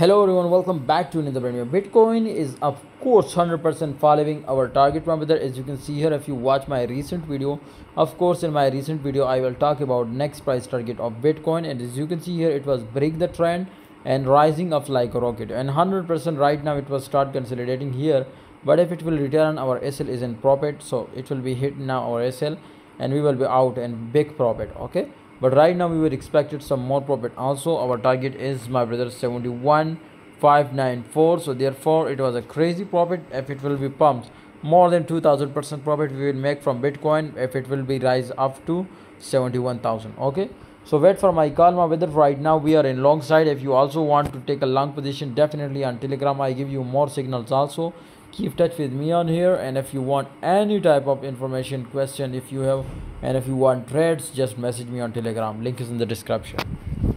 Hello everyone, welcome back to another video. Bitcoin is of course 100% following our target parameter as you can see here if you watch my recent video. Of course in my recent video I will talk about next price target of Bitcoin. And as you can see here it was break the trend and rising up like a rocket. And 100% right now it was start consolidating here. But if it will return our SL is in profit so it will be hit now our SL and we will be out and big profit okay but right now we were expected some more profit. Also our target is my brother 71594 so therefore it was a crazy profit. If it will be pumped more than 2000 percent profit we will make from bitcoin. If it will be rise up to 71000 okay so wait for my call my brother right now we are in long side. If you also want to take a long position definitely on telegram i give you more signals also. Keep touch with me on here. And if you want any type of information question if you have and if you want trades just message me on telegram. Link is in the description